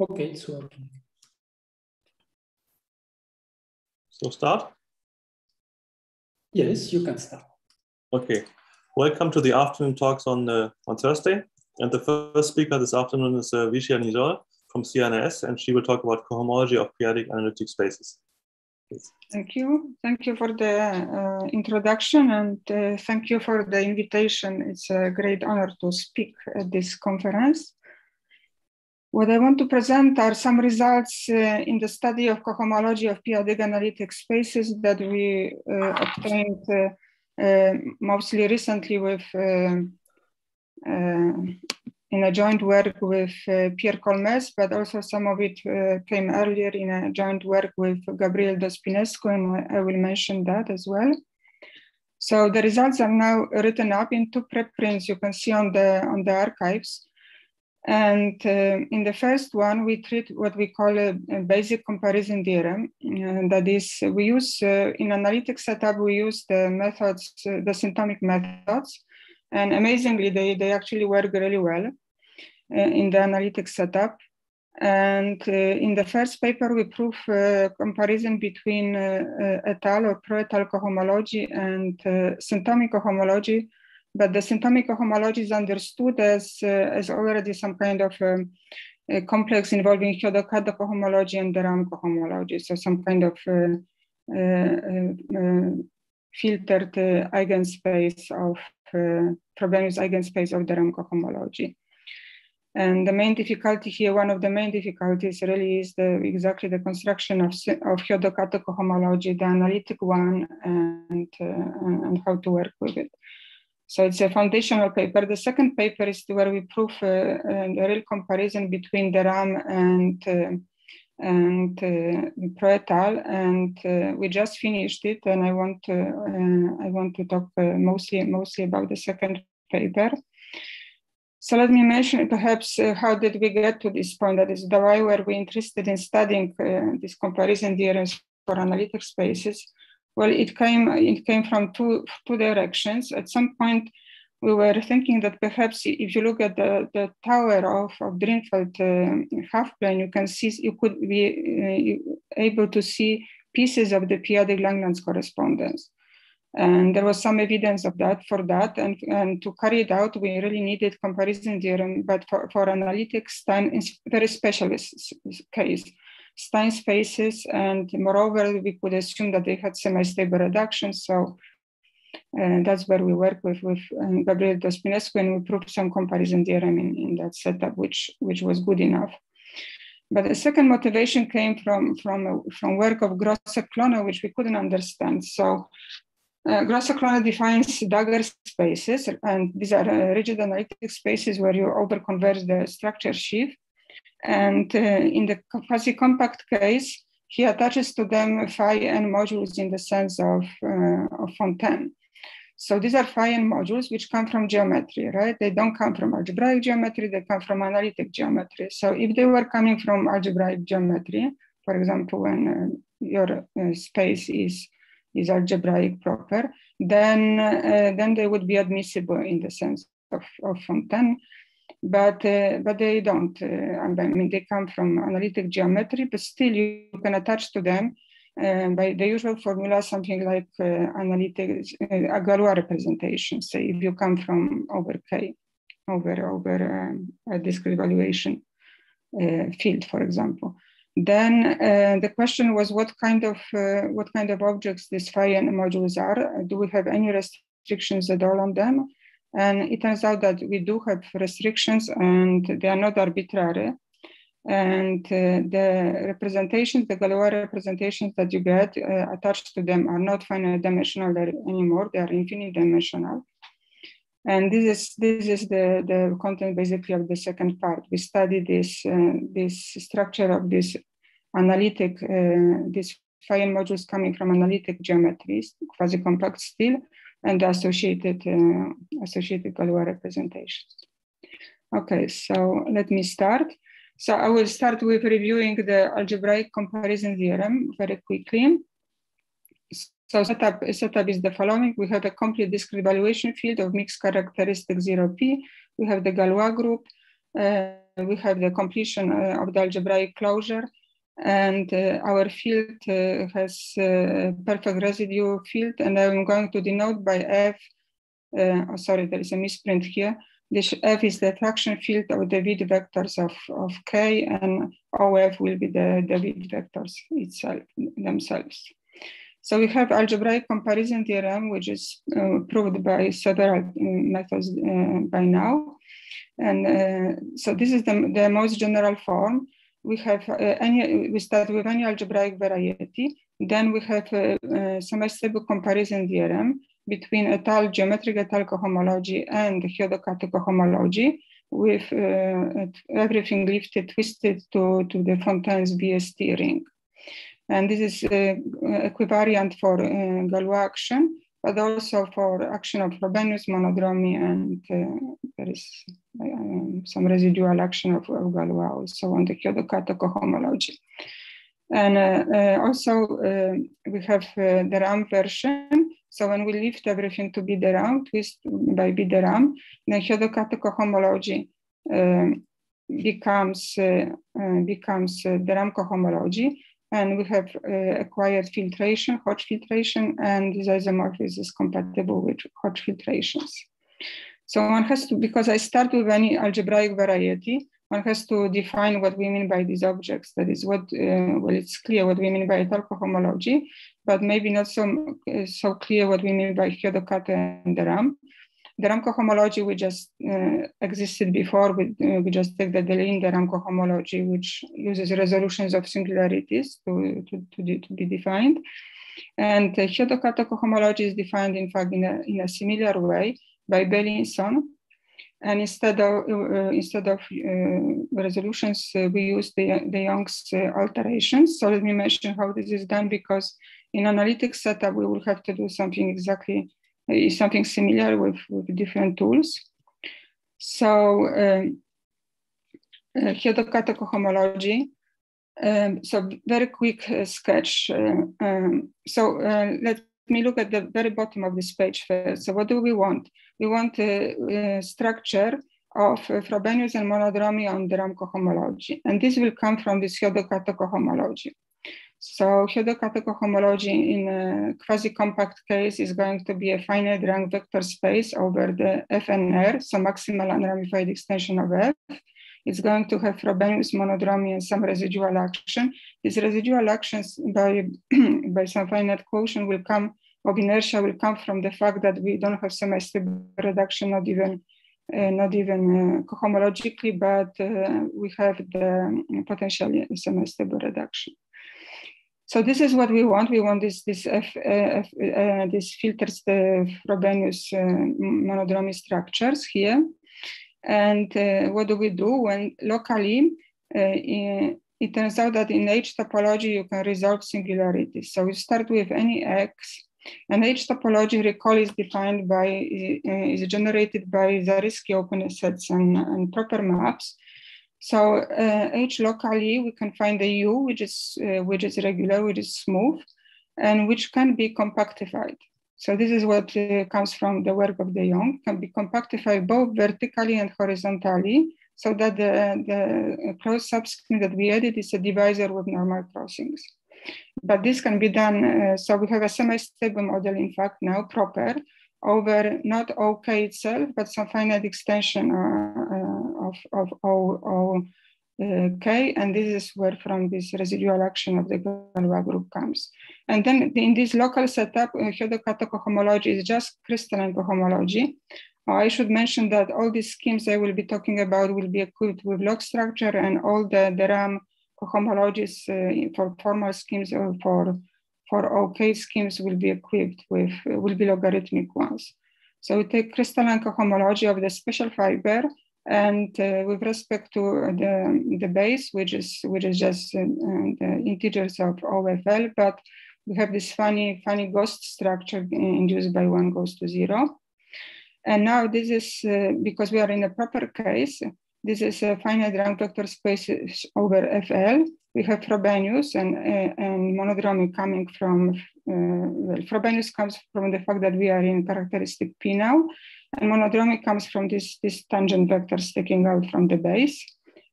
Okay, it's working. So start? Yes, you can start. Okay. Welcome to the afternoon talks on uh, on Thursday. And the first speaker this afternoon is uh, Wiesława Niziol from CNS, and she will talk about cohomology of p-adic analytic spaces. Please. Thank you. Thank you for the uh, introduction and uh, thank you for the invitation. It's a great honor to speak at this conference. What I want to present are some results uh, in the study of cohomology of p-adic analytic spaces that we uh, obtained uh, uh, mostly recently with in a joint work with uh, Pierre Colmez, but also some of it uh, came earlier in a joint work with Gabriel Dospinescu, and I will mention that as well. So the results are now written up in two preprints you can see on the, on the archives. And uh, in the first one, we treat what we call a, a basic comparison theorem. Uh, that is, we use, uh, in analytic setup, we use the methods, uh, the syntomic methods, and amazingly, they, they actually work really well uh, in the analytic setup. And in the first paper, we prove comparison between uh, uh, étale or pro-étale cohomology and syntomic cohomology. But the syntomic homology is understood as, as already some kind of um, complex involving Hyodo-Kato cohomology and de Rham cohomology. So some kind of filtered eigenspace of uh, eigenspace of de Rham cohomology. And the main difficulty here, one of the main difficulties really is the exactly the construction of, of Hyodo-Kato cohomology, the analytic one, and, uh, and how to work with it. So it's a foundational paper. The second paper is where we prove uh, a real comparison between de Rham and uh, and uh, pro-étale. And uh, we just finished it, and I want to uh, I want to talk uh, mostly mostly about the second paper. So let me mention perhaps uh, how did we get to this point? That is, the why were we interested in studying this comparison theorems for analytic spaces? Well, it came it came from two two directions. At some point we were thinking that perhaps if you look at the, the tower of, of Drinfeld uh, half plane, you can see, you could be uh, able to see pieces of the p-adic Langlands correspondence. And there was some evidence of that for that. And, and to carry it out, we really needed comparison theorem, but for, for analytic Stein, is very specialist case. Stein spaces, and moreover, we could assume that they had semi-stable reduction. So and that's where we work with, with um, Gabriel Dospinescu and we proved some comparison theorem in, in that setup, which, which was good enough. But the second motivation came from, from, from work of Grosse-Klönne, which we couldn't understand. So uh, Grosse-Klönne defines dagger spaces, and these are uh, rigid analytic spaces where you overconverge the structure sheaf. And uh, in the quasi-compact case, he attaches to them phi n modules in the sense of, uh, of Fontaine. So these are phi n modules which come from geometry, right? They don't come from algebraic geometry, they come from analytic geometry. So if they were coming from algebraic geometry, for example, when uh, your uh, space is, is algebraic proper, then, uh, then they would be admissible in the sense of, of Fontaine but uh, but they don't. Uh, I mean, they come from analytic geometry, but still you can attach to them uh, by the usual formula something like uh, analytic uh, a Galois representation. Say if you come from over K, over over um, a discrete valuation uh, field, for example. Then the question was what kind of what kind of objects these phi modules are. Do we have any restrictions at all on them? And it turns out that we do have restrictions and they are not arbitrary. And uh, the representations, the Galois representations that you get uh, attached to them are not finite dimensional anymore, they are infinite dimensional. And this is, this is the, the content basically of the second part. We study this, uh, this structure of this analytic, uh, these n modules coming from analytic geometries, quasi-compact still, and associated, uh, associated Galois representations. Okay, so let me start. So I will start with reviewing the algebraic comparison theorem very quickly. So setup, setup is the following. We have a complete discrete valuation field of mixed characteristic 0p. We have the Galois group. Uh, we have the completion uh, of the algebraic closure and uh, our field uh, has uh, perfect residue field and I'm going to denote by F, oh sorry, there is a misprint here. This F is the fraction field of the Witt vectors of, of K and OF will be the, Witt vectors itself, themselves. So we have algebraic comparison theorem, which is uh, proved by several methods uh, by now. And uh, so this is the, the most general form we have uh, any, we start with any algebraic variety. Then we have a, a semi-stable comparison theorem between étale geometric étale cohomology and Hyodo-Kato cohomology with uh, everything lifted, twisted to, to the Fontaine's BST ring. And this is uh, equivariant for uh, Galois action but also for action of Frobenius monodromy, and uh, there is um, some residual action of, of Galois also on the Hyodo-Kato cohomology. And uh, uh, also uh, we have uh, de Rham version. So when we lift everything to B de Rham, twist by B de Rham, then Hyodo-Kato cohomology um, becomes becomes de Rham cohomology and we have uh, acquired filtration, Hodge filtration, and this isomorphism is compatible with Hodge filtrations. So one has to, because I start with any algebraic variety, one has to define what we mean by these objects. That is what, uh, well, it's clear what we mean by étale homology, but maybe not so, uh, so clear what we mean by Hyodo-Kato and de Rham de Rham homology we just uh, existed before. We, uh, we just take the Deligne RAM homology, which uses resolutions of singularities to, to, to, to be defined. And uh, Hyodo-Kato cohomology is defined, in fact, in a, in a similar way by Beilinson. And instead of, uh, instead of uh, resolutions, uh, we use the, de Jong's uh, alterations. So let me mention how this is done because in analytic setup, we will have to do something exactly is something similar with, with different tools. So um, uh, Hyodo-Kato cohomology. Um, so very quick uh, sketch. Uh, um, so uh, let me look at the very bottom of this page first. So what do we want? We want a, a structure of uh, Frobenius and monodromy on de Rham cohomology. And this will come from this Hyodo-Kato cohomology. So Hyodo-Kato cohomology in a quasi-compact case is going to be a finite rank vector space over the FNR, so maximal unramified extension of F. It's going to have Frobenius monodromy and some residual action. These residual actions by, by some finite quotient will come, of inertia will come from the fact that we don't have semi-stable reduction, not even uh, not even uh, cohomologically, but uh, we have the potentially semi-stable reduction. So this is what we want. We want this this F, uh, F, uh, this filters the Frobenius uh, monodromy structures here. And uh, what do we do when locally? Uh, it turns out that in H topology you can resolve singularities. So we start with any X, and H topology recall is defined by uh, is generated by Zariski open sets and, and proper maps. So uh, H locally, we can find the U, which is, uh, which is regular, which is smooth, and which can be compactified. So this is what uh, comes from the work of de Jong, can be compactified both vertically and horizontally, so that the, the closed subscheme that we edit is a divisor with normal crossings. But this can be done, uh, so we have a semi-stable model, in fact, now proper, over not OK itself, but some finite extension uh, of, of uh, and this is where from this residual action of the Galois group comes. And then in this local setup, uh, cohomology is just crystalline cohomology. Uh, I should mention that all these schemes I will be talking about will be equipped with log structure and all the, de Rham cohomologies uh, for formal schemes or for for OK schemes will be equipped with, will be logarithmic ones. So we take crystalline cohomology of the special fiber and uh, with respect to the, the base, which is, which is just uh, the integers of OFL, but we have this funny, funny ghost structure induced by one goes to zero. And now this is, uh, because we are in a proper case, this is a finite rank vector space over FL. We have Frobenius and, uh, and monodromy coming from, uh, well, Frobenius comes from the fact that we are in characteristic P now, and monodromy comes from this, this tangent vector sticking out from the base.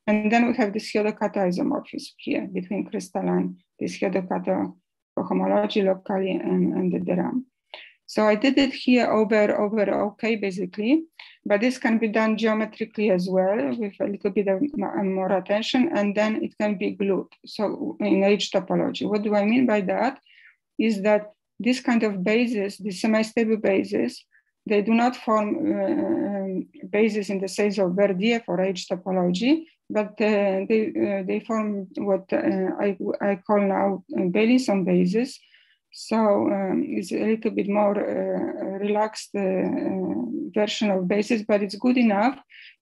And then we have this Hyodo-Kato isomorphism here between crystalline, this Hyodo-Kato cohomology locally and, and the de Rham. So I did it here over, over OK, basically, but this can be done geometrically as well with a little bit of more attention, and then it can be glued. So in H topology, what do I mean by that? Is that this kind of bases, the semi-stable bases, they do not form uh, bases in the sense of Verdier for H topology, but uh, they, uh, they form what uh, I, I call now Beilinson bases. So um, it's a little bit more uh, relaxed uh, version of bases, but it's good enough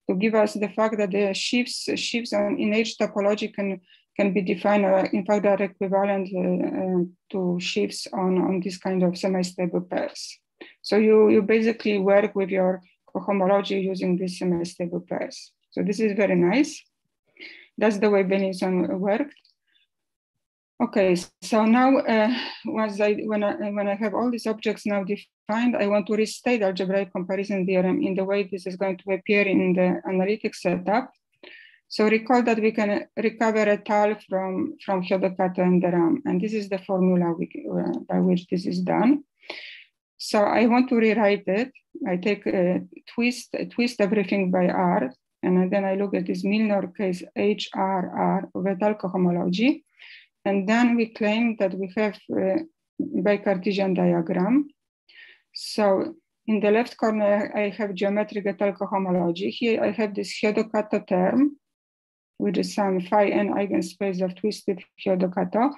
to give us the fact that the sheaves, sheaves on, in H topology can, can be defined, or in fact, are equivalent to sheaves on, on this kind of semi-stable pairs. So you, you basically work with your cohomology using these semi-stable pairs. So this is very nice. That's the way Beilinson worked. Okay, so now uh, once I, when, I, when I have all these objects now defined, I want to restate algebraic comparison theorem in the way this is going to appear in the analytic setup. So recall that we can recover étale from, from Hyodo-Kato and de Rham, and this is the formula we, uh, by which this is done. So I want to rewrite it. I take a twist, a twist everything by R, and then I look at this Milnor case HRR of a cohomology. And then we claim that we have uh, bicartesian diagram. So in the left corner, I have geometric Étale cohomology. Here I have this Hyodo-Kato term, which is some phi n eigenspace of twisted Hyodo-Kato.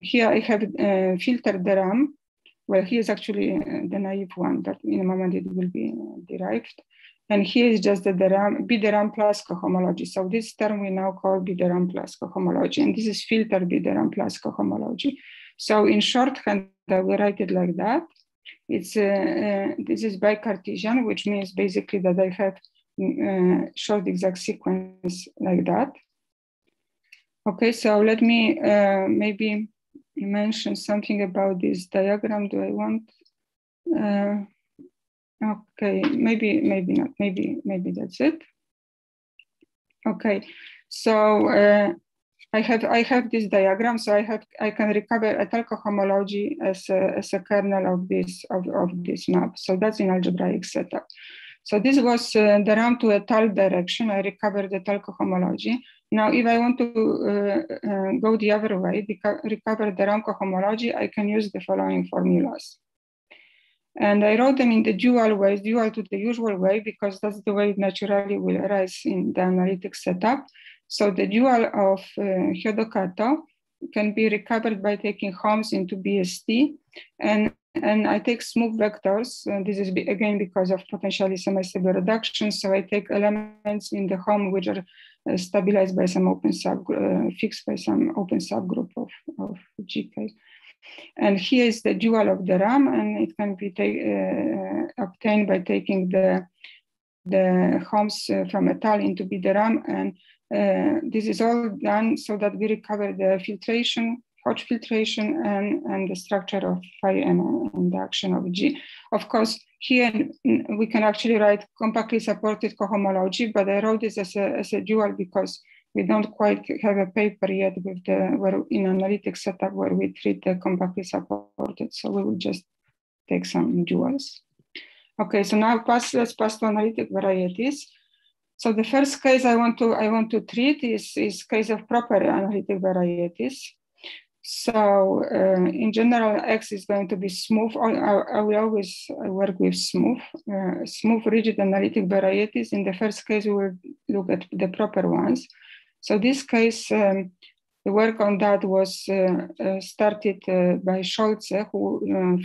Here I have uh, filtered de Rham well, he is actually uh, the naive one, but in a moment it will be uh, derived. And here is just the de Rham, BDRAM plus cohomology. So this term we now call B de Rham plus cohomology, and this is filter B de Rham plus cohomology. So in shorthand, I will write it like that. It's uh, uh, this is bicartesian, which means basically that I have uh, short exact sequence like that. Okay, so let me uh, maybe you mentioned something about this diagram. Do I want? Uh, okay, maybe, maybe not. Maybe, maybe that's it. Okay, so uh, I have I have this diagram, so I have I can recover Étale homology as a, as a kernel of this of, of this map. So that's in algebraic setup. So this was uh, de Rham to a Étale direction. I recovered the Étale cohomology. Now, if I want to uh, uh, go the other way, recover de Rham homology, I can use the following formulas. And I wrote them in the dual ways, dual to the usual way, because that's the way it naturally will arise in the analytic setup. So the dual of uh, Hyodo-Kato can be recovered by taking Homs into BST. And, and I take smooth vectors. And this is again because of potentially semi-stable reduction. So I take elements in the Hom which are uh, stabilized by some open sub, uh, fixed by some open subgroup of, of GK. And here is the dual of de Rham, and it can be uh, obtained by taking the the Homs uh, from Étale into B de Rham. And uh, this is all done so that we recover the filtration Hodge filtration and, and the structure of phi and, and the action of G. Of course, here we can actually write compactly supported cohomology, but I wrote this as a, as a dual because we don't quite have a paper yet with the where in analytic setup where we treat the compactly supported. So we will just take some duals. Okay, so now pass, let's pass to analytic varieties. So the first case I want to I want to treat is, is case of proper analytic varieties. So uh, in general, X is going to be smooth. I, I will always work with smooth, uh, smooth rigid analytic varieties. In the first case, we will look at the proper ones. So this case, um, the work on that was uh, uh started uh, by Scholze, who uh,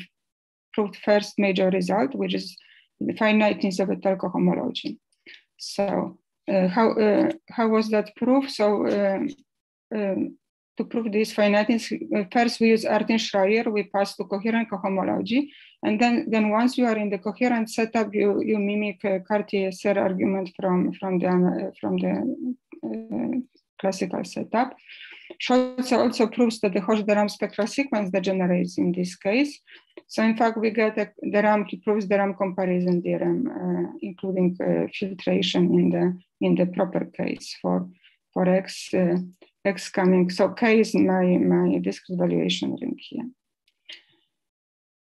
proved first major result, which is the finiteness of a cohomology. So how, how was that proof? So um, um to prove this finiteness, first we use Artin-Schreier, we pass to coherent cohomology. And then, then once you are in the coherent setup, you, you mimic Cartan-Serre argument from, from the, from the uh, classical setup. Scholze also proves that the Hodge-de Rham spectral sequence degenerates in this case. So in fact, we get a, de Rham, he proves de Rham comparison theorem, uh, including uh, filtration in the, in the proper case for for x, uh, x coming. So k is my, my discrete valuation ring here.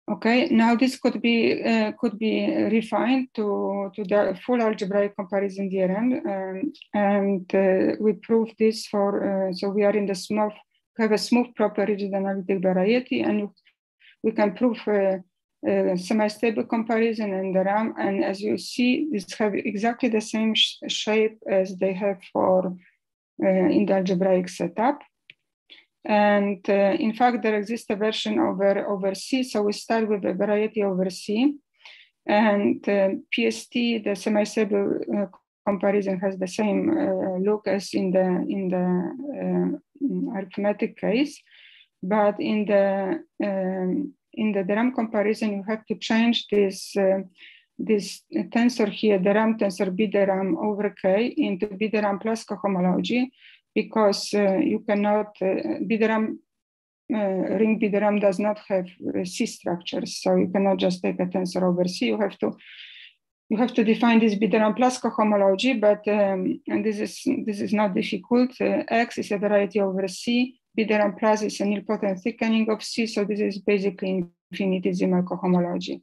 Okay, now this could be uh, could be refined to, to the full algebraic comparison theorem, um, and uh, we prove this for, uh, so we are in the smooth, have a smooth proper rigid analytic variety, and we can prove uh, uh, semi-stable comparison in de Rham. And as you see, these have exactly the same sh shape as they have for in the algebraic setup. And uh, in fact, there exists a version over, over C. So we start with a variety over C. And uh, PST, the semi-stable uh, comparison has the same uh, look as in the, in the arithmetic case. But in the um, in the de Rham comparison, you have to change this, uh, this tensor here, de Rham tensor B de Rham over K into B de Rham plus cohomology because uh, you cannot, uh, B de Rham, uh, ring B de Rham does not have uh, C structures. So you cannot just take a tensor over C. You have to you have to define this B de Rham plus cohomology, but um, and this is this is not difficult. Uh, X is a variety over C. B de Rham plus is an nilpotent thickening of C, so this is basically infinitesimal cohomology,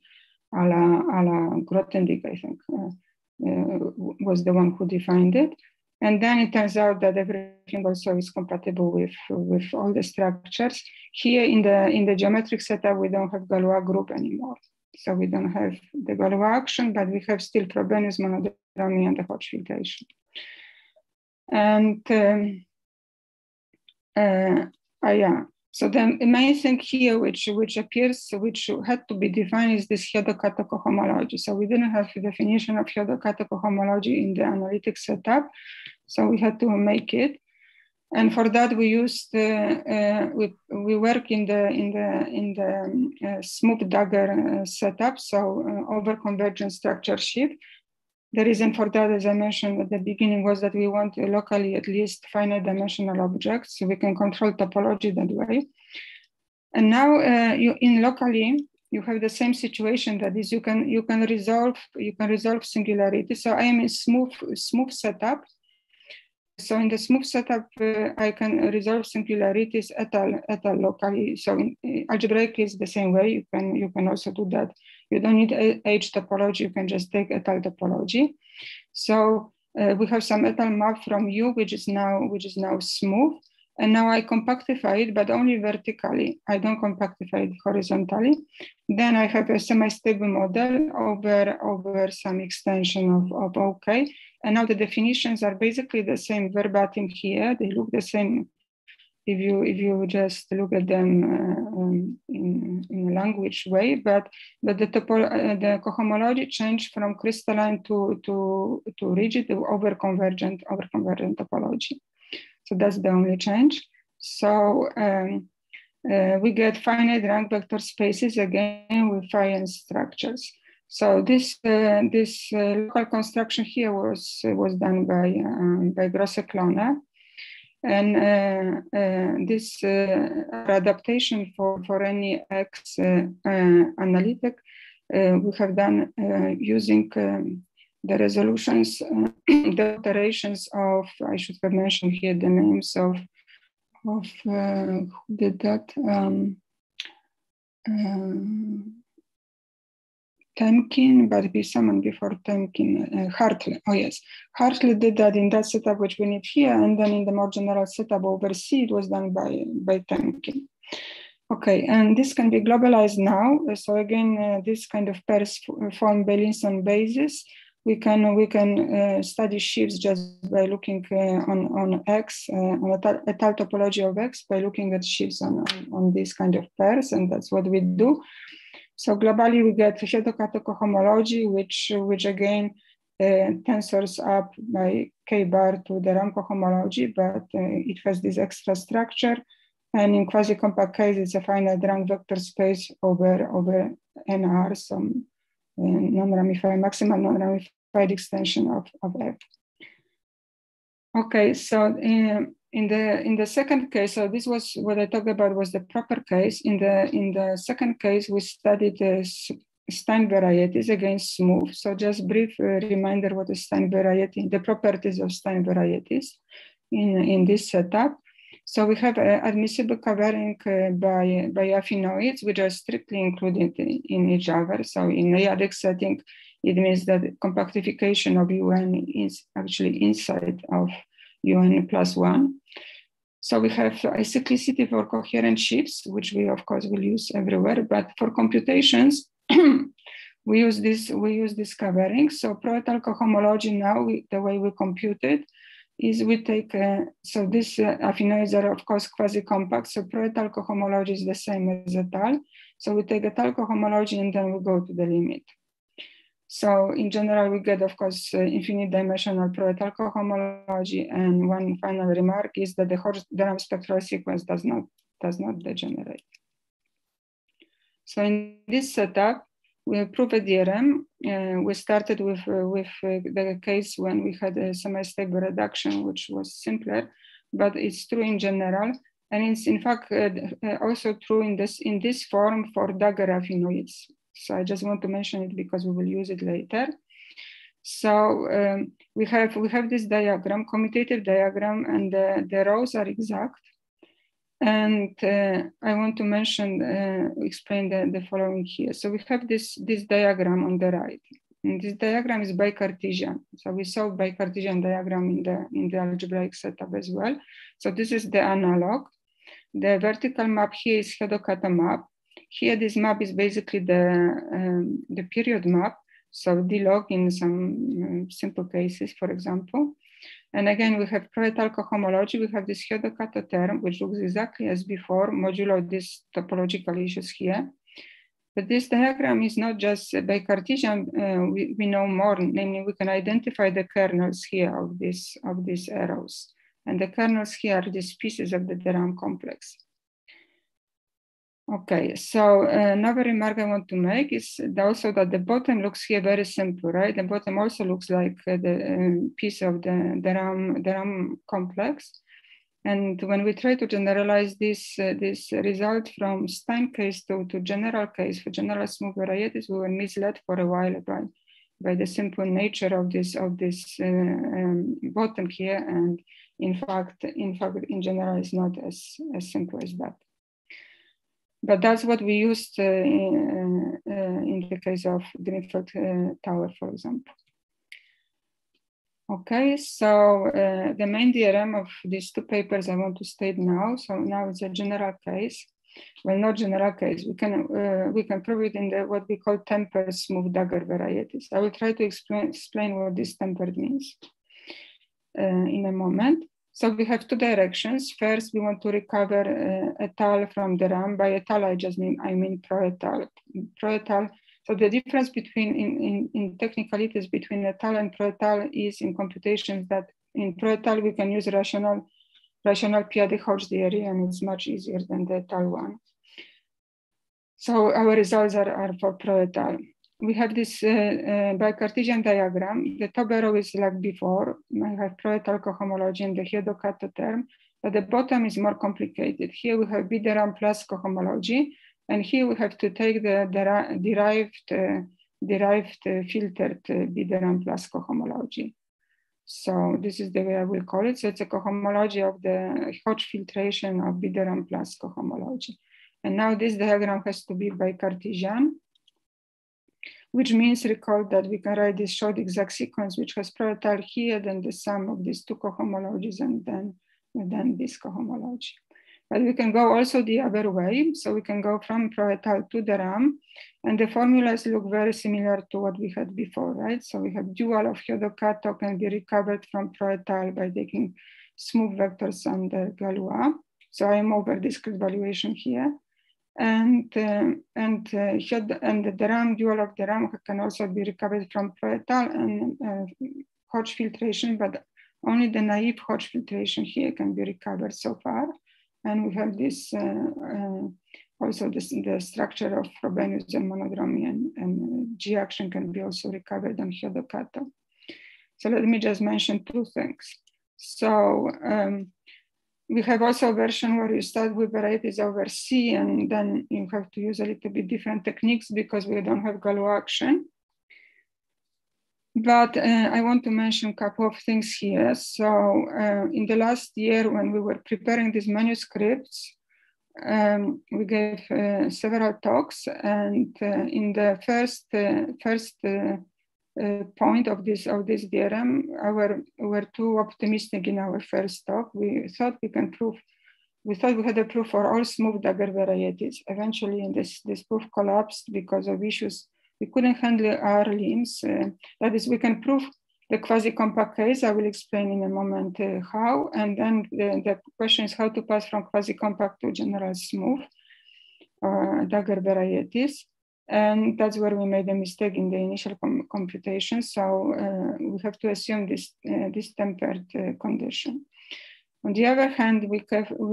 a la, a la Grothendieck, I think, uh, uh, was the one who defined it. And then it turns out that everything also is compatible with, with all the structures. Here in the, in the geometric setup, we don't have Galois group anymore. So we don't have the Galois action, but we have still Frobenius, monodromy, and the Hodge filtration. And um, uh, uh, yeah. So the main thing here, which which appears, which had to be defined, is this Hyodo-Kato. So we didn't have the definition of Hyodo-Kato in the analytic setup, so we had to make it. And for that, we used uh, uh, we we work in the in the in the uh, smooth dagger uh, setup, so uh, over convergent structure sheaf. The reason for that, as I mentioned at the beginning, was that we want locally at least finite dimensional objects, so we can control topology that way. And now uh, you, in locally, you have the same situation that is you can you can resolve you can resolve singularity. So I am in smooth smooth setup. So in the smooth setup, uh, I can resolve singularities at a, at a locally. So in, algebraic is the same way. You can you can also do that you don't need H topology, you can just take étale topology. So uh, we have some étale map from U, which is now which is now smooth. And now I compactify it, but only vertically. I don't compactify it horizontally. Then I have a semi-stable model over, over some extension of, of OK. And now the definitions are basically the same verbatim here. They look the same if you if you just look at them uh, um, in, in a language way, but but the topo, uh, the cohomology changed from crystalline to to to rigid to over convergent topology. So that's the only change. So um, uh, we get finite rank vector spaces again with phi structures. So this uh, this uh, local construction here was was done by um, by Grosse-Klönne and uh, uh, this uh, adaptation for, for any X analytic we have done using um, the resolutions, the iterations of, I should have mentioned here the names of, of who did that. Um, Temkin, but be someone before Temkin, uh, Hartl. Oh yes, Hartl did that in that setup which we need here, and then in the more general setup over C, it was done by by Temkin. Okay, and this can be globalized now. So again, uh, this kind of pairs form Beilinson basis. We can we can uh, study sheaves just by looking uh, on on X uh, on étale topology of X by looking at sheaves on, on on these kind of pairs, and that's what we do. So globally, we get Hyodo-Kato cohomology, which, which again uh, tensors up by k bar to de Rham homology, but uh, it has this extra structure. And in quasi-compact case, it's a finite rank vector space over, over NR, some uh, non-ramified, maximal non-ramified extension of, of F. Okay, so um, in the in the second case, so this was what I talked about was the proper case. In the in the second case, we studied the Stein varieties against smooth. So just brief uh, reminder what is Stein variety, the properties of Stein varieties. in, in this setup. So we have uh, admissible covering uh, by, by affinoids, which are strictly included in, in each other. So in dyadic setting, it means that compactification of UN is actually inside of UN plus one. So we have cyclicity for coherent sheaves, which we of course will use everywhere, but for computations, we use this we use this covering. So pro-étale cohomology now, we, the way we compute it is we take, uh, so this uh, affinoids are of course quasi-compact, so pro-étale cohomology is the same as étale. So we take étale cohomology and then we go to the limit. So in general, we get, of course, uh, infinite dimensional pro-étale cohomology. And one final remark is that the Hodge-de spectral sequence does not, does not degenerate. So in this setup, we proved a theorem. Uh, we started with, uh, with uh, the case when we had a semi-stable reduction, which was simpler, but it's true in general. And it's in fact uh, uh, also true in this, in this form for Dagger affinoids. So I just want to mention it because we will use it later. So um, we have we have this diagram, commutative diagram, and the, the rows are exact. And uh, I want to mention, uh, explain the, the following here. So we have this, this diagram on the right. And this diagram is by Cartesian. So we saw by Cartesian diagram in the, in the algebraic setup as well. So this is the analog. The vertical map here is Hyodo-Kato map. Here, this map is basically the, um, the period map. So D log in some um, simple cases, for example. And again, we have pro-étale cohomology. We have this Hyodo-Kato term, which looks exactly as before, modulo these topological issues here. But this diagram is not just by Cartesian, uh, we, we know more, namely we can identify the kernels here of, this, of these arrows. And the kernels here are these pieces of the de Rham complex. Okay, so uh, another remark I want to make is also that the bottom looks here very simple, right? The bottom also looks like uh, the um, piece of the, the, Rham, the Rham complex. And when we try to generalize this, uh, this result from Stein case to, to general case for general smooth varieties, we were misled for a while by, by the simple nature of this, of this uh, um, bottom here. And in fact, in fact, in general, it's not as, as simple as that but that's what we used uh, in, uh, in, the case of Drinfeld uh, Tower, for example. Okay, so uh, the main theorem of these two papers I want to state now. So now it's a general case. Well, not general case. We can uh, we can prove it in the what we call tempered smooth dagger varieties. I will try to explain explain what this tempered means uh, in a moment. So we have two directions. First, we want to recover uh, étale from de Rham. By étale, I just mean I mean pro-étale. Pro-étale. So the difference between in, in, in technicalities between étale and pro-étale is in computations that in pro-étale we can use rational rational p-adic Hodge theory, and it's much easier than the étale one. So our results are, are for pro-étale we have this uh, uh, bicartesian diagram. The top arrow is like before. I have pro-étale cohomology and the Hyodo-Kato term, but the bottom is more complicated. Here we have B de Rham plus cohomology, and here we have to take the, the derived, uh, derived uh, filtered uh, B de Rham plus cohomology. So this is the way I will call it. So it's a cohomology of the Hodge filtration of B de Rham plus cohomology. And now this diagram has to be by bicartesian which means recall that we can write this short exact sequence, which has pro-étale here, then the sum of these two cohomologies, and then, and then this cohomology. But we can go also the other way. So we can go from pro-étale to de Rham and the formulas look very similar to what we had before, right? So we have dual of Hyodo-Kato can be recovered from pro-étale by taking smooth vectors under Galois. So I am over discrete valuation here and uh, and uh, and the de Rham dual of de Rham can also be recovered from pro-étale and uh, Hodge filtration, but only the naive Hodge filtration here can be recovered so far. And we have this also this, the structure of Frobenius and monodromy and, and G action can be also recovered on Hyodo-Kato. So let me just mention two things. So um, we have also a version where you start with varieties over C and then you have to use a little bit different techniques because we don't have Galois action. But uh, I want to mention a couple of things here. So uh, in the last year, when we were preparing these manuscripts, um, we gave uh, several talks, and uh, in the first uh, first uh, point of this of this theorem, our we were too optimistic in our first talk. We thought we can prove. We thought we had a proof for all smooth dagger varieties. Eventually, this, this proof collapsed because of issues we couldn't handle our limbs. Uh, that is, we can prove the quasi-compact case. I will explain in a moment uh, how. And then the, the, question is how to pass from quasi-compact to general smooth uh, dagger varieties. And that's where we made a mistake in the initial com computation. So uh, we have to assume this, uh, this tempered uh, condition. On the other hand, we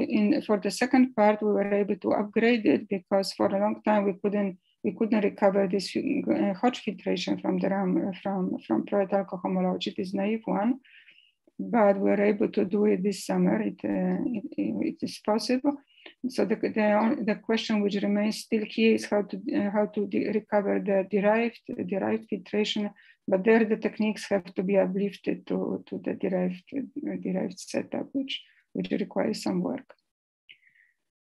in, for the second part, we were able to upgrade it because for a long time we couldn't we couldn't recover this uh, Hodge filtration from de Rham, from, from pro-étale cohomology, this naive one, but we were able to do it this summer. It, uh, it, it is possible. So the, the, the, question which remains still here is how to, uh, how to recover the derived, derived filtration, but there the techniques have to be uplifted to, to the derived, uh, derived setup, which, which requires some work.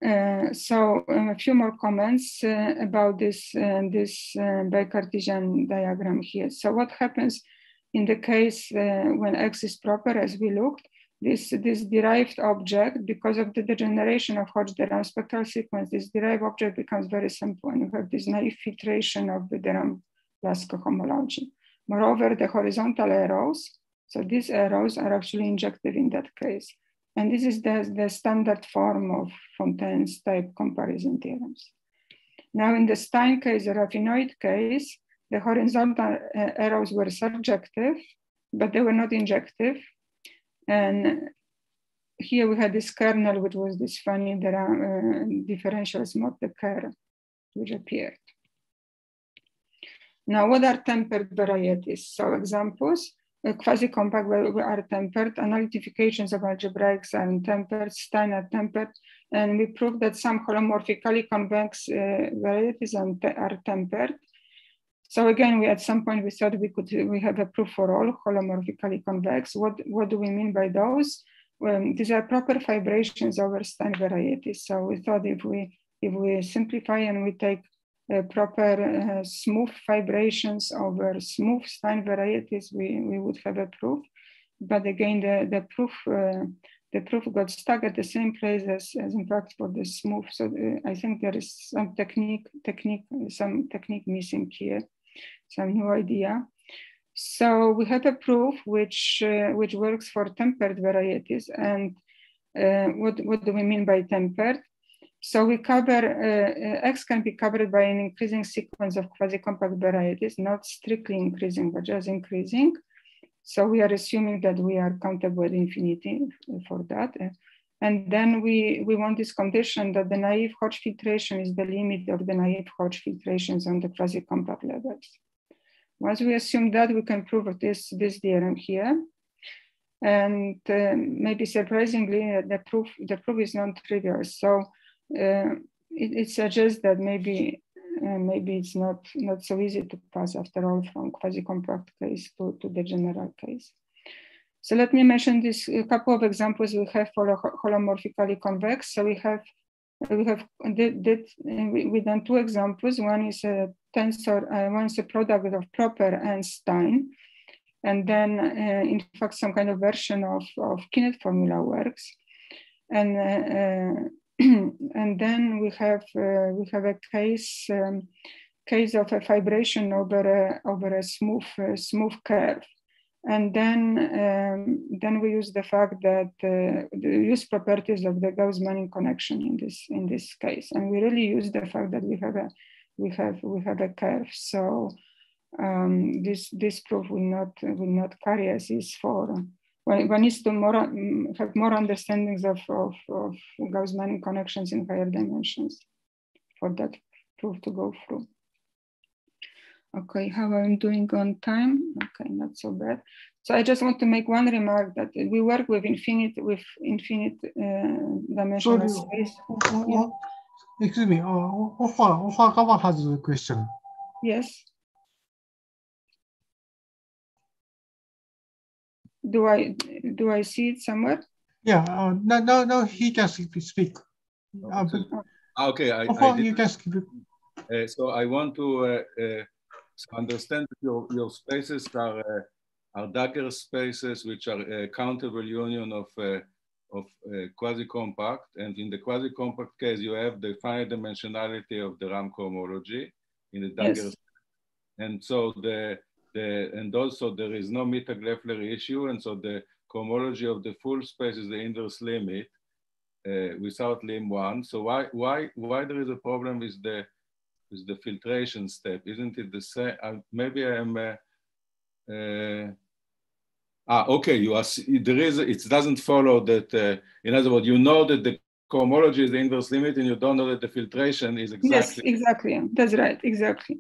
Uh, so um, a few more comments uh, about this, uh, this uh, bicartesian diagram here. So what happens in the case when X is proper, as we looked, this, this derived object, because of the degeneration of Hodge-de Rham spectral sequence, this derived object becomes very simple and you have this naive filtration of the de Rham plus cohomology. Moreover, the horizontal arrows, so these arrows are actually injective in that case. And this is the, the standard form of Fontaine's type comparison theorems. Now in the Stein case, the affinoid case, the horizontal uh, arrows were surjective, but they were not injective. And here we had this kernel, which was this funny uh, differential mode, the curve, which appeared. Now, what are tempered varieties? So examples, quasi-compact are tempered, analytifications of algebraics are tempered, Stein are tempered, and we proved that some holomorphically convex uh, varieties are tempered. So again, we at some point we thought we could we have a proof for all holomorphically convex. What what do we mean by those? Well, these are proper fibrations over Stein varieties. So we thought if we if we simplify and we take uh, proper uh, smooth fibrations over smooth Stein varieties, we, we would have a proof. But again, the, the proof uh, the proof got stuck at the same place as, as in fact for the smooth. So uh, I think there is some technique, technique, some technique missing here, some new idea. So we have a proof which uh, which works for tempered varieties. And uh, what what do we mean by tempered? So we cover, uh, uh, X can be covered by an increasing sequence of quasi-compact varieties, not strictly increasing, but just increasing. So we are assuming that we are countable at infinity for that. And then we, we want this condition that the naive Hodge filtration is the limit of the naive Hodge filtrations on the quasi-compact levels. Once we assume that, we can prove this, this theorem here. And uh, maybe surprisingly, the proof, the proof is non-trivial. So uh, it, it, suggests that maybe uh, maybe it's not not so easy to pass after all from quasi-compact case to, to the general case. So let me mention this a couple of examples we have for holomorphically convex. So we have we have did, did we, done two examples. One is a tensor, uh, one is a product of proper and Stein, and then uh, in fact some kind of version of of Künneth formula works. And uh, uh and then we have uh, we have a case um, case of a fibration over a over a smooth uh, smooth curve, and then um, then we use the fact that uh, the use properties of the Gauss-Manin connection in this in this case, and we really use the fact that we have a we have we have a curve. So um, this this proof will not will not carry as is for one, one needs to more, have more understandings of, of, of Gauss-Manin connections in higher dimensions for that proof to go through. Okay, how I'm doing on time? Okay, not so bad. So I just want to make one remark that we work with infinite with infinite uh, dimensional Sorry, space. Yeah. Excuse me, uh, Ofa, Ofa Kawa has a question. Yes. do I do I see it somewhere? Yeah, uh, no, no, no, he can speak. Uh, Ah, okay, I, Before I you did- can speak. uh, so I want to uh, uh, understand that your, your spaces are, uh, are Dagger spaces, which are a countable union of, uh, of uh, quasi-compact. And in the quasi-compact case, you have the finite dimensionality of de Rham cohomology in the Dagger. Yes. And so the, the, and also there is no Mittag-Leffler issue. And so the cohomology of the full space is the inverse limit uh, without lim one. So why, why, why there is a problem with the, with the filtration step? Isn't it the same? Uh, maybe I'm, uh, uh, ah, okay, you are, there is, it doesn't follow that, uh, in other words, you know that the cohomology is the inverse limit and you don't know that the filtration is exactly. Yes, exactly. That's right, exactly.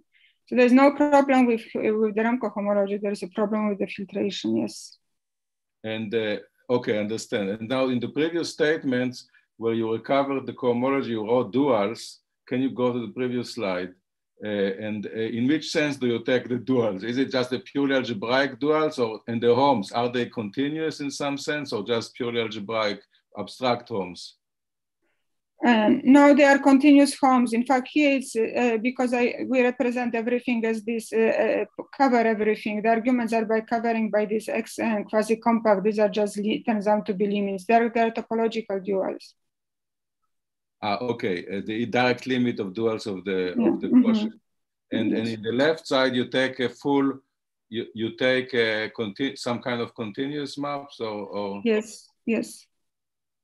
So there's no problem with with de Rham cohomology. There is a problem with the filtration. Yes. And uh, okay, understand. And now in the previous statements where you recovered the cohomology, you wrote duals. Can you go to the previous slide? Uh, and uh, in which sense do you take the duals? Is it just a purely algebraic duals or and the homes, are they continuous in some sense or just purely algebraic abstract homes? Um, no, they are continuous homes. In fact, here it's uh, because I we represent everything as this uh, uh, cover everything. The arguments are by covering by this X and quasi compact. These are just turns out to be limits. They're, they're topological duals. Ah, okay, uh, the direct limit of duals of the Yeah, of the quotient. And and Yes. in the left side, you take a full, you, you take a conti- some kind of continuous maps or, or Yes, yes,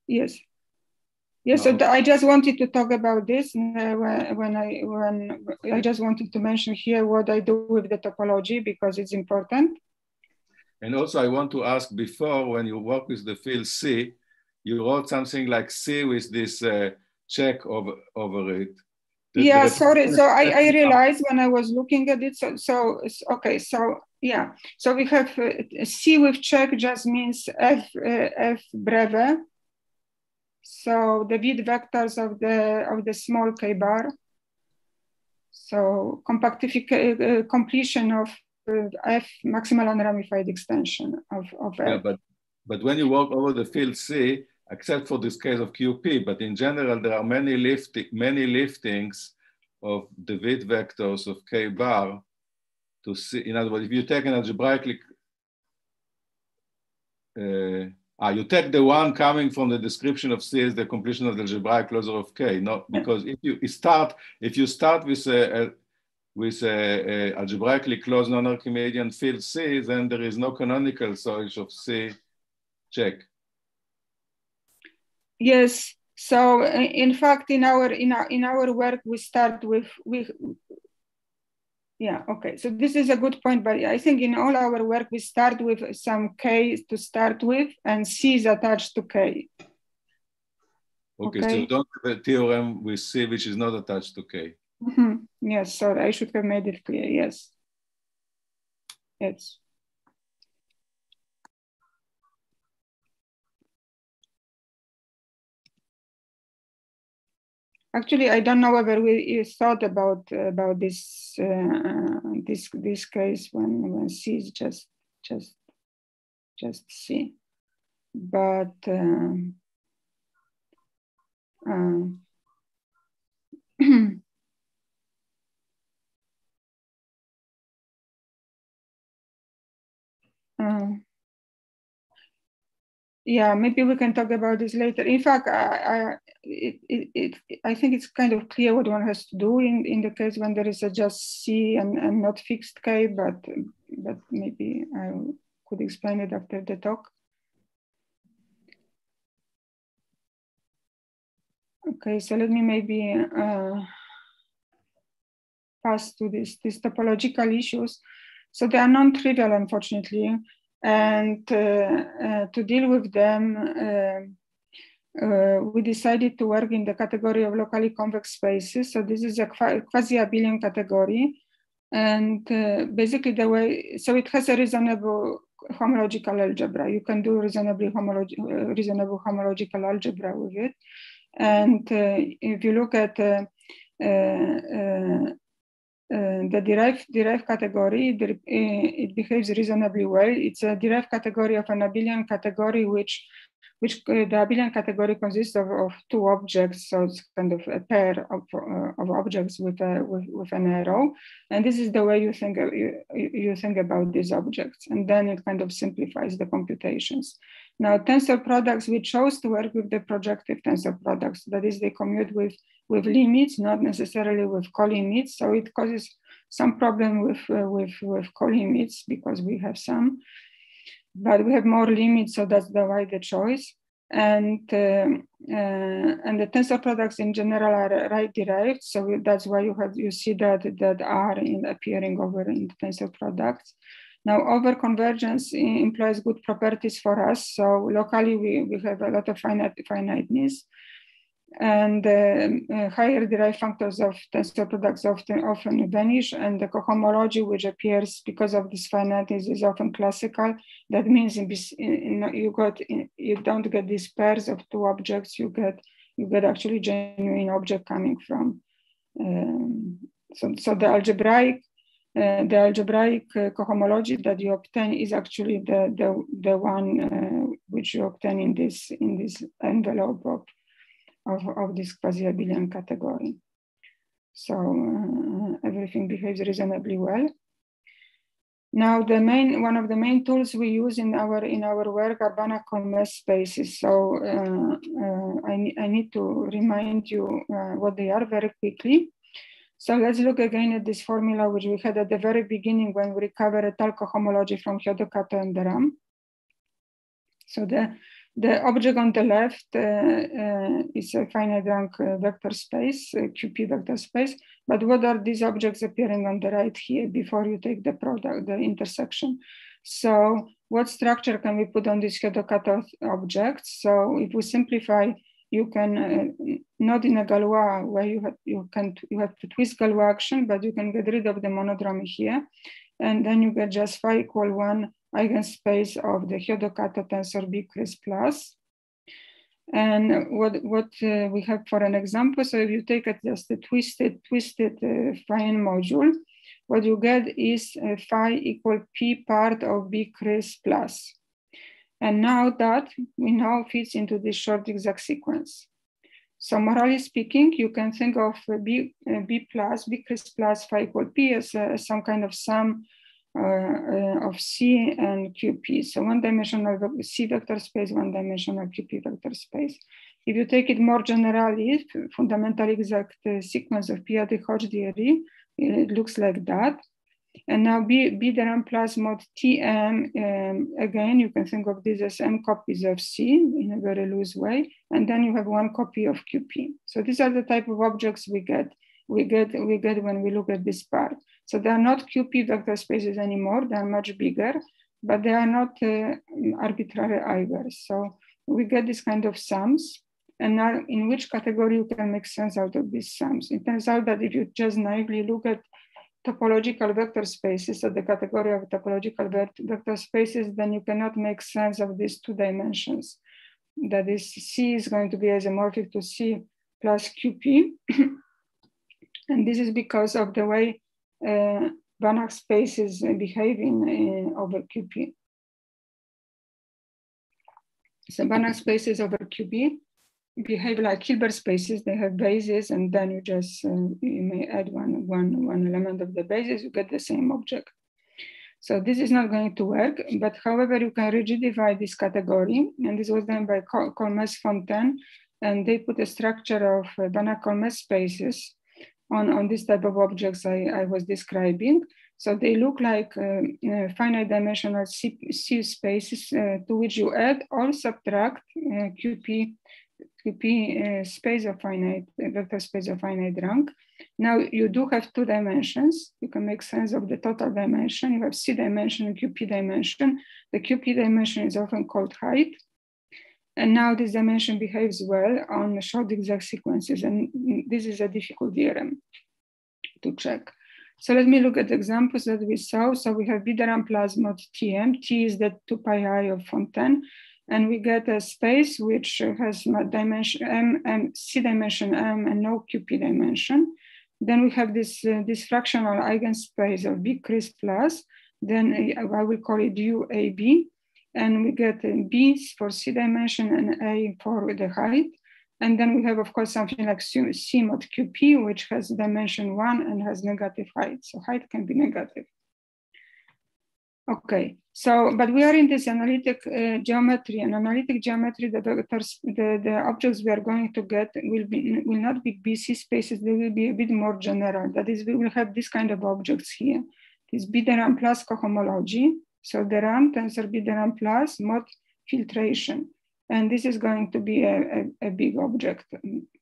yes. Yes, so No. th- I just wanted to talk about this uh, when, when I when I just wanted to mention here what I do with the topology because it's important. And also, I want to ask before when you work with the field C, you wrote something like C with this uh, check over, over it. The- yeah, the- sorry. So I, I realized when I was looking at it. So so okay. So yeah. So we have uh, C with check just means F uh, F breve. So the Witt vectors of the of the small k bar. So compactification uh, completion of uh, F maximal unramified extension of of Yeah, but, but when you walk over the field C, except for this case of QP, but in general, there are many, lifting, many liftings of the Witt vectors of K bar to see, in other words, if you take an algebraically, uh, ah, you take the one coming from the description of C as the completion of the algebraic closure of K, not because if you start, if you start with a, a with a, a algebraically closed non-Archimedean field C, then there is no canonical storage of C check. Yes. So uh, in fact, in our in our in our work, we start with with. Yeah. Okay. So this is a good point, but I think in all our work we start with some k to start with, and c is attached to k. Okay, so Okay. you don't have a theorem with C which is not attached to K. Mhm. Yes. Sorry, I should have made it clear. Yes. Yes. Actually, I don't know whether we thought about about this uh, this this case when when C is just just just C, but um, um, yeah, maybe we can talk about this later. In fact, I, I, it, it, it, I think it's kind of clear what one has to do in, in the case when there is a just C and, and not fixed K, but, but maybe I could explain it after the talk. Okay, so let me maybe uh, pass to this, these topological issues. So they are non-trivial, unfortunately and uh, uh, to deal with them, uh, uh, we decided to work in the category of locally convex spaces. So this is a quasi-abelian category. And uh, basically the way, so it has a reasonable homological algebra. You can do reasonably homolog reasonable homological algebra with it. And uh, if you look at uh, the derived, derived category, uh, it behaves reasonably well. It's a derived category of an abelian category, which which uh, the abelian category consists of, of two objects, so it's kind of a pair of, uh, of objects with, a, with, with an arrow. And this is the way you think, you, you think about these objects. And then it kind of simplifies the computations. Now, tensor products, we chose to work with the projective tensor products. That is, they commute with, with limits, not necessarily with colimits. So it causes some problem with, uh, with, with colimits because we have some but we have more limits, so that's the why the choice. And uh, uh, and the tensor products in general are right derived, so that's why you have you see that that R in appearing over in the tensor products. Now, over convergence implies good properties for us. So locally, we, we have a lot of finite, finiteness and uh, higher derived functors of tensor products often often vanish and the cohomology which appears because of this finiteness is often classical. That means in, in, you got in, you don't get these pairs of two objects you get you get actually genuine object coming from um, so, so the algebraic uh, the algebraic uh, cohomology that you obtain is actually the the, the one uh, which you obtain in this in this envelope of of, of this quasi-abelian category. So uh, everything behaves reasonably well. Now, the main one of the main tools we use in our in our work are Banach mesh spaces. So uh, uh, I, I need to remind you uh, what they are very quickly. So let's look again at this formula which we had at the very beginning when we recovered a homology from Hyodo-Kato and de Rham. So the the object on the left uh, uh, is a finite rank uh, vector space, QP vector space. But what are these objects appearing on the right here before you take the product, the intersection? So what structure can we put on these Hyodo-Kato objects? So if we simplify, you can uh, not in a Galois where you have you can you have to twist Galois action, but you can get rid of the monodromy here, and then you get just phi equal one eigenspace of the Hyodo-Kato tensor B Cris plus. And what, what uh, we have for an example, so if you take it just a twisted, twisted uh, phi module, what you get is uh, phi equal P part of B Cris plus. And now that we now fits into this short exact sequence. So morally speaking, you can think of B, uh, B plus, B Cris plus phi equal P as uh, some kind of sum uh, uh, of C and QP. So one dimensional C vector space, one dimensional QP vector space. If you take it more generally, fundamental exact uh, sequence of p-adic Hodge theory, it looks like that. And now B, B de Rham plus mod TM, um, again, you can think of this as M copies of C in a very loose way. And then you have one copy of QP. So these are the type of objects we get, we get, we get when we look at this part. So they are not QP vector spaces anymore, they are much bigger, but they are not uh, arbitrary either. So we get this kind of sums and now in which category you can make sense out of these sums. It turns out that if you just naively look at topological vector spaces, so the category of topological vector spaces, then you cannot make sense of these two dimensions. That is, C is going to be isomorphic to C plus QP. and this is because of the way uh, Banach spaces behaving uh, over QP. So Banach spaces over QP behave like Hilbert spaces. They have bases, and then you just uh, you may add one, one, one element of the basis, you get the same object. So this is not going to work, but however, you can rigidify this category, and this was done by Colmez Fontaine, and they put a structure of uh, Banach-Colmez spaces on, on this type of objects I, I was describing. So they look like uh, finite dimensional C, C spaces uh, to which you add or subtract uh, QP, QP uh, space of finite, vector space of finite rank. Now you do have two dimensions. You can make sense of the total dimension. You have C dimension and QP dimension. The QP dimension is often called height. And now this dimension behaves well on short exact sequences. And this is a difficult theorem to check. So let me look at the examples that we saw. So we have B de Rham plus mod TM. T is the 2 pi i of Fontaine. And we get a space which has dimension M, M, C dimension M and no QP dimension. then we have this, uh, this fractional eigenspace of B Cris plus, then I will call it UAB, and we get B for C dimension and A for the height. And then we have, of course, something like C mod QP, which has dimension one and has negative height. So height can be negative. Okay, so, but we are in this analytic uh, geometry and analytic geometry, the vectors, the, the objects we are going to get will be will not be BC spaces, they will be a bit more general. That is, we will have this kind of objects here. This B de Rham plus cohomology. So de Rham tensor B de Rham plus mod filtration. And this is going to be a, a, a big object.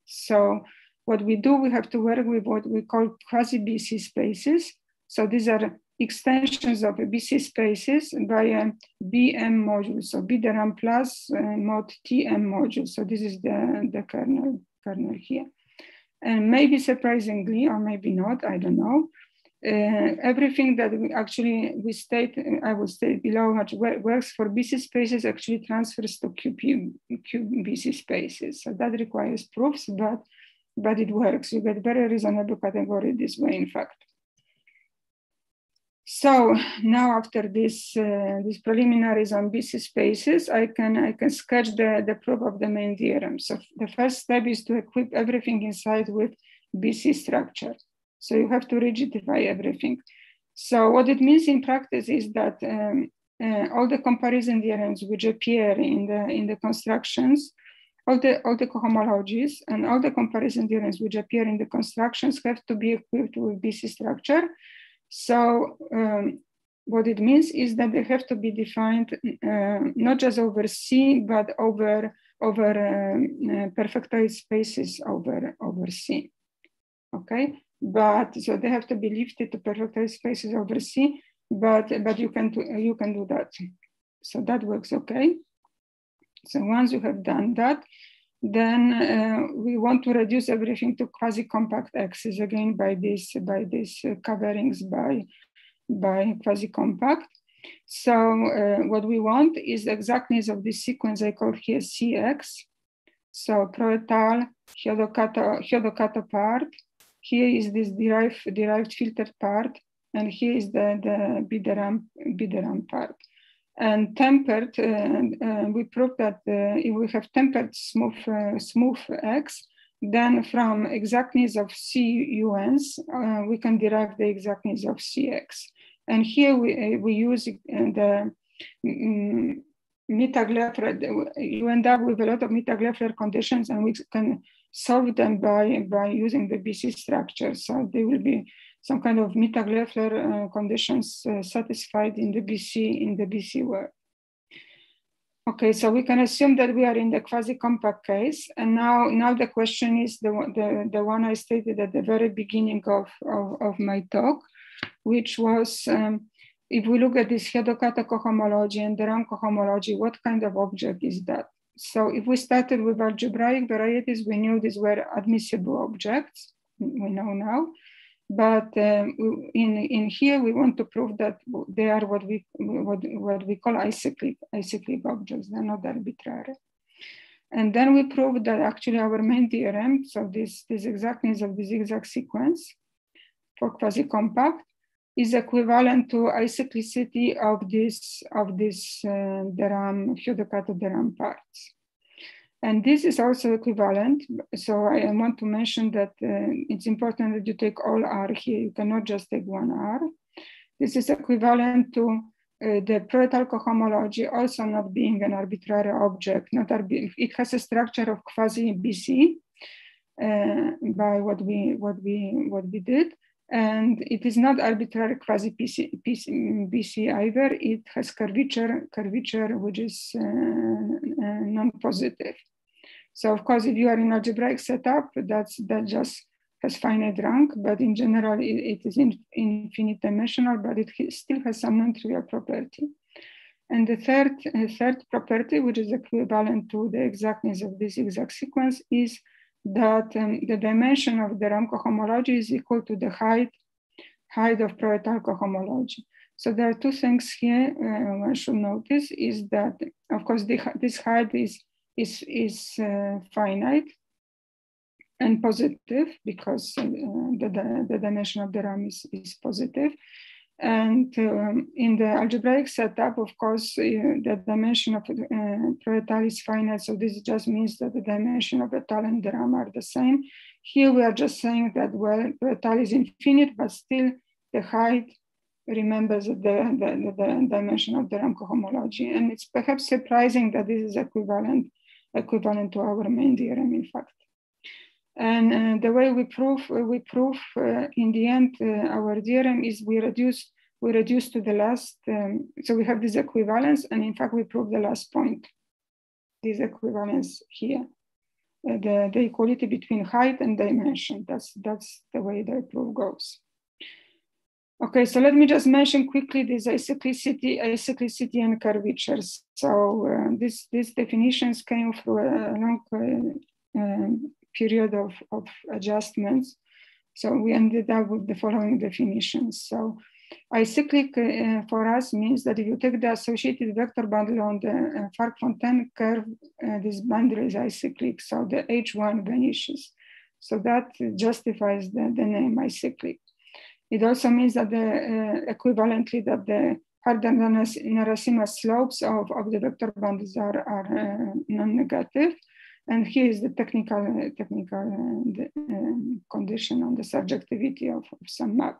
So what we do, we have to work with what we call quasi-BC spaces. So these are extensions of BC spaces by a BM module. So B de Rham plus uh, mod TM module. So this is the, the kernel, kernel here. And maybe surprisingly, or maybe not, I don't know, everything that we actually we state, I will state below, works for BC spaces actually transfers to QP, QBC spaces. So that requires proofs, but, but it works. You get very reasonable category this way, in fact. So now after this, uh, these preliminaries on BC spaces, I can, I can sketch the, the proof of the main theorem. So the first step is to equip everything inside with BC structure. So you have to rigidify everything. So what it means in practice is that um, uh, all the comparison theorems which appear in the, in the constructions, all the, all the cohomologies and all the comparison theorems which appear in the constructions have to be equipped with BC structure so um, what it means is that they have to be defined uh, not just over C, but over over um, uh, perfectoid spaces over over C. Okay, but so they have to be lifted to perfectoid spaces over C, but but you can do, you can do that. So that works okay. So once you have done that, then uh, we want to reduce everything to quasi-compact axes again by this by these uh, coverings by by quasi-compact. So uh, what we want is the exactness of this sequence I call here CX. So Pro-Étale, Hyodo-Kato, Hyodo-Kato part. Here is this derived, derived filtered part, and here is the, the B de Rham, BDRAM part and tempered, uh, uh, we proved that uh, if we have tempered smooth, smooth X, then from exactness of CUNs, we can derive the exactness of CX. And here we, we use the um, you end up with a lot of Mittag-Leffler conditions and we can solve them by, by using the BC structure. So they will be some kind of Mittag-Leffler uh, conditions uh, satisfied in the BC in the BC world. Okay, so we can assume that we are in the quasi-compact case, and now now the question is the the, the one I stated at the very beginning of, of, of my talk, which was um, if we look at this Hyodo-Kato cohomology and de Rham cohomology, what kind of object is that? So if we started with algebraic varieties, we knew these were admissible objects, we know now. But um, in, in here, we want to prove that they are what we, what, what we call acyclic, acyclic objects, they're not arbitrary. And then we prove that actually our main theorem, so this, this exactness of the zigzag sequence for quasi-compact is equivalent to acyclicity of this, of this uh, de Rham, Hyodo-Kato de Rham parts. And this is also equivalent. So I want to mention that uh, it's important that you take all R here. You cannot just take one R. This is equivalent to uh, the Pro-Étale cohomology also not being an arbitrary object. Not arbi it has a structure of quasi-BC uh, by what we, what, we, what we did. And it is not arbitrary quasi BC, BC either. It has curvature, curvature which is uh, uh, non-positive. So of course, if you are in algebraic setup, that's that just has finite rank, but in general, it, it is in, infinite dimensional, but it still has some non-trivial property. And the third, uh, third property, which is equivalent to the exactness of this exact sequence, is that um, the dimension of de Rham homology is equal to the height, height of Pro-Étale cohomology. So there are two things here uh, one should notice is that, of course, the, this height is, is, is uh, finite. and positive because uh, the, the, the, dimension of de Rham is, is positive. And um, in the algebraic setup, of course, uh, the dimension of uh, is finite. So this just means that the dimension of the étale and RAM are the same. Here we are just saying that, well, pro-étale is infinite, but still the height remembers the, the, the, dimension of de Rham cohomology. And it's perhaps surprising that this is equivalent, equivalent to our main theorem, in fact. And uh, the way we prove, uh, we prove uh, in the end, our theorem is we reduce, we reduce to the last, um, so we have this equivalence, and in fact, we prove the last point, this equivalence here. Uh, the, the equality between height and dimension. That's, that's the way the proof goes. Okay, so let me just mention quickly this acyclicity, acyclicity and curvatures. So uh, this, these definitions came through a long uh, um, period of, of adjustments. So we ended up with the following definitions. So Acyclic uh, for us means that if you take the associated vector bundle on the uh, Fargues-Fontaine curve, uh, this bundle is acyclic, so the H1 vanishes. So that justifies the, the name acyclic. It also means that the uh, equivalently that the Harder-Narasimhan slopes of, of the vector bundles are, are uh, non-negative. And here is the technical, technical uh, um, condition on the surjectivity of, of some map.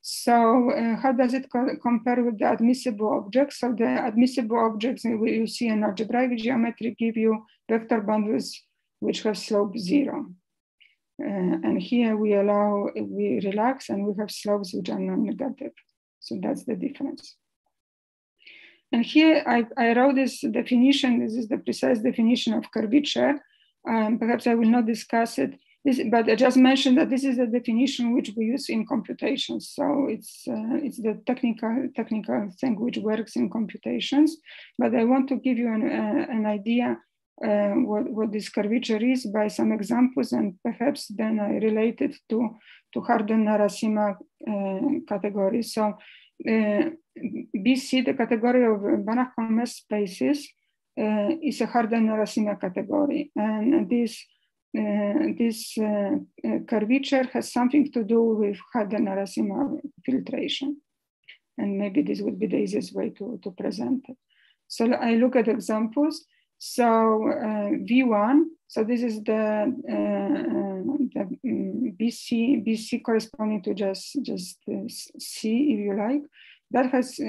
So uh, how does it co compare with the admissible objects? So the admissible objects you see in algebraic geometry give you vector bundles which have slope zero. Uh, and here we allow, we relax and we have slopes which are non-negative. So that's the difference. And here I, I, wrote this definition, this is the precise definition of curvature. Um, perhaps I will not discuss it this, but I just mentioned that this is a definition which we use in computations. So it's, uh, it's the technical, technical thing which works in computations. But I want to give you an, uh, an idea uh, what, what this curvature is by some examples, and perhaps then I relate it to, to Harder-Narasimhan uh, category. So BC, the category of Banach-Colmez spaces, uh, is a Harder-Narasimhan category. And this this curvature has something to do with Harder-Narasimhan filtration. And maybe this would be the easiest way to, to present it. So I look at examples. So uh, V1, so this is the, uh, the mm, BC, BC corresponding to just, just C, if you like, that has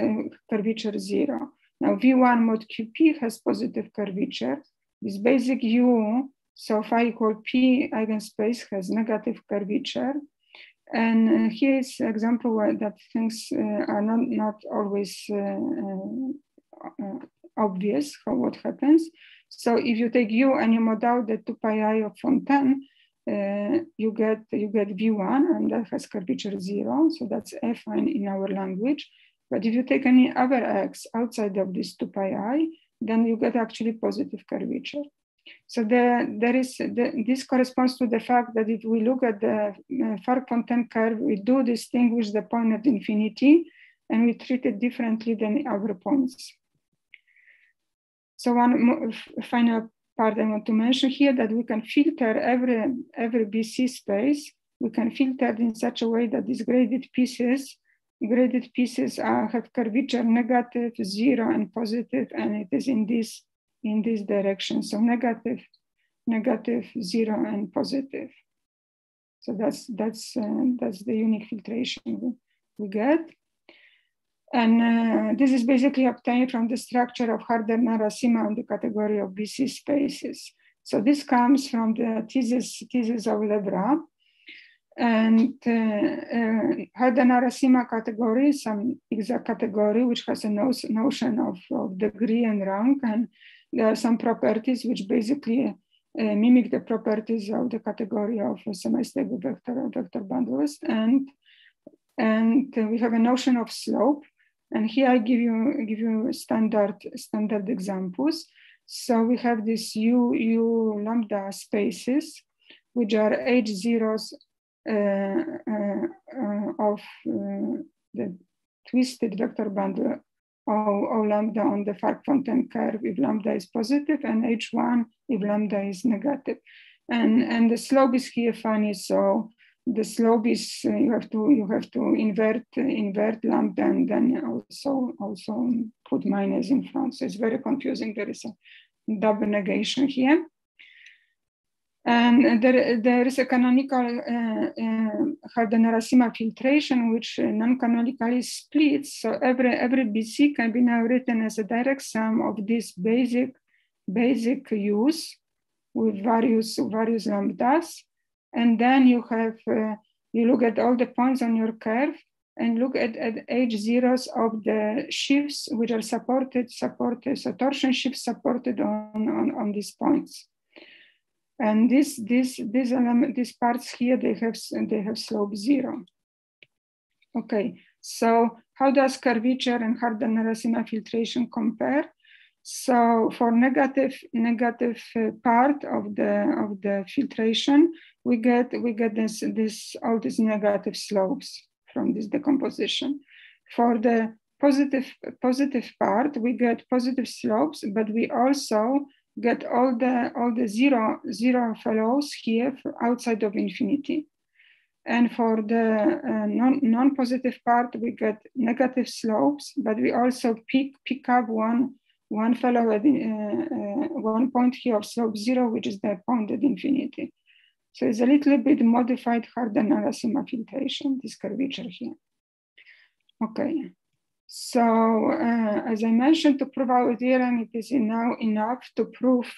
curvature zero. Now V1 mod QP has positive curvature. This basic U so phi equal p eigenspace has negative curvature. And uh, here is an example where that things uh, are not, not always uh, uh, uh obvious how what happens. So if you take u and you mod out the 2 pi i of Fontaine, uh, you get you get v1 and that has curvature zero. So that's affine in our language. But if you take any other x outside of this 2 pi i, then you get actually positive curvature. So the, there is the, this corresponds to the fact that if we look at the uh, Fargues-Fontaine curve, we do distinguish the point at infinity and we treat it differently than other points. So one final part I want to mention here that we can filter every, every BC space. We can filter in such a way that these graded pieces, graded pieces are, have curvature negative, zero, and positive, and it is in this in this direction. So negative, negative, zero, and positive. So that's that's uh, that's the unique filtration we get. And uh, this is basically obtained from the structure of Harder-Narasimhan on the category of BC spaces. So this comes from the thesis, thesis of Le Bras. And uh, uh, Harder-Narasimhan category, some exact category, which has a no notion of, of degree and rank. And there are some properties which basically uh, mimic the properties of the category of semi-stable vector, vector bundles. And, and we have a notion of slope. And here I give you, give you standard, standard examples. So we have this U, U lambda spaces, which are H zeros uh, uh, uh of uh, the twisted vector bundle O, o lambda on the Fargues-Fontaine curve if lambda is positive and H1 if lambda is negative. and and the slope is here funny. So the slope is uh, you have to you have to invert invert lambda and then also also put minus in front. So it's very confusing. There is a double negation here. And there, there is a canonical uh, uh, filtration, which non-canonically splits. So every, every BC can be now written as a direct sum of this basic, basic use with various, various lambdas. And then you have, uh, you look at all the points on your curve and look at, at h zeros of the sheaves which are supported, supported, so torsion sheaves supported on, on, on these points. And this, this, this element, these parts here, they have, they have slope zero. Okay, so how does curvature and Harder-Narasimhan filtration compare? So for negative, negative uh, part of the, of the filtration, we get, we get this, this, all these negative slopes from this decomposition. For the positive, positive part, we get positive slopes, but we also get all the all the zero zero fellows here outside of infinity. And for the uh, non, non-positive part, we get negative slopes, but we also pick, pick up one, one fellow at uh, uh, one point here of slope zero, which is the point at infinity. So it's a little bit modified Harder-Narasimhan filtration, this curvature here. Okay. So uh, as I mentioned, to prove our theorem, it is now enough to prove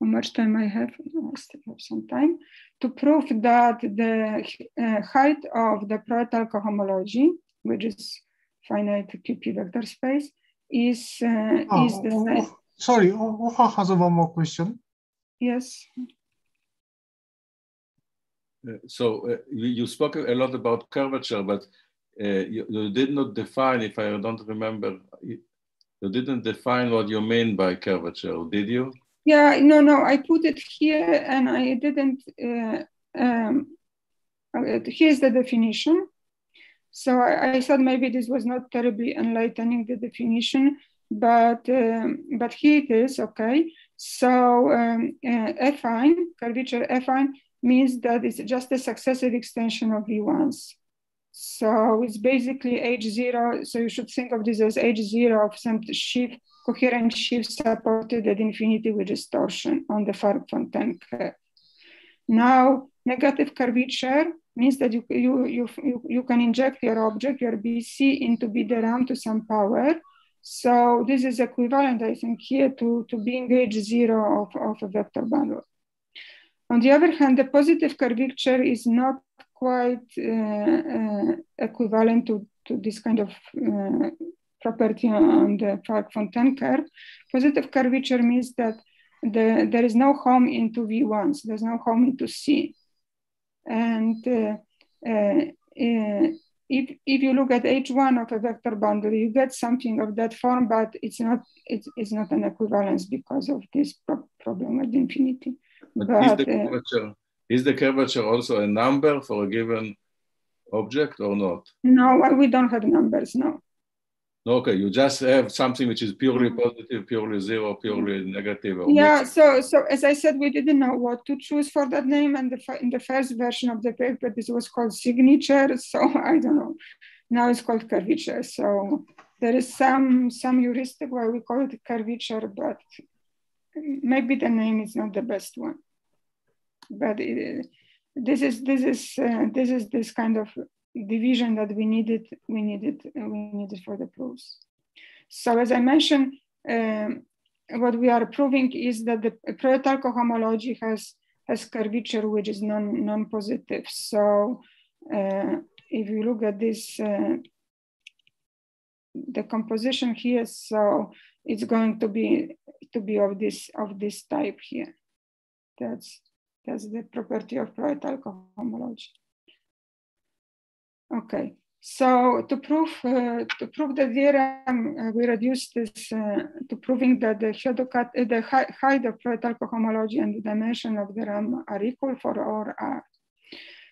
how much time I have. I still have some time to prove that the uh, height of the pro-étale cohomology, which is finite QP vector space, is uh, oh, is the. Oh, sorry, Uha has one more question. Yes. Uh, so uh, you, you spoke a lot about curvature, but uh, you, you, did not define, if I don't remember, you, didn't define what you mean by curvature, did you? Yeah, no, no, I put it here and I didn't, um, here's the definition. So I, I, thought maybe this was not terribly enlightening, the definition, but, um, but here it is, okay. So um, uh, affine, curvature affine, means that it's just a successive extension of V1s. So it's basically H0. So you should think of this as H0 of some sheaf, coherent sheaf supported at infinity with distortion on the Fargues-Fontaine curve. Now, negative curvature means that you, you, you, you, you can inject your object, your BC, into B ram to some power. So this is equivalent, I think, here to, to being H0 of, of a vector bundle. On the other hand, the positive curvature is not quite uh, uh, equivalent to, to this kind of uh, property on the Fargues-Fontaine curve. Positive curvature means that the, there is no home into V1s, there's no home into C. And uh, uh, if, if you look at H1 of a vector bundle, you get something of that form, but it's not, it's, it's not an equivalence because of this pro problem at infinity. But, is the curvature is the curvature also a number for a given object or not? No, we don't have numbers, no. Okay, you just have something which is purely mm-hmm. positive, purely zero, purely negative. yeah, so so as I said, we didn't know what to choose for that name, and the, in the first version of the paper, this was called signature. So I don't know. Now it's called curvature. So there is some some heuristic why we call it curvature, but maybe the name is not the best one but it, this is this is uh, this is this kind of division that we needed we needed we needed for the proofs. So as I mentioned, um, what we are proving is that the pro-étale cohomology has has curvature which is non non-positive. So uh, if you look at this uh, the composition here, so it's going to be to be of this of this type here. That's that's the property of pro-étale cohomology. Okay, so to prove uh, to prove the theorem, uh, we reduce this uh, to proving that the uh, the height of pro-étale cohomology and the dimension of de Rham are equal for all R.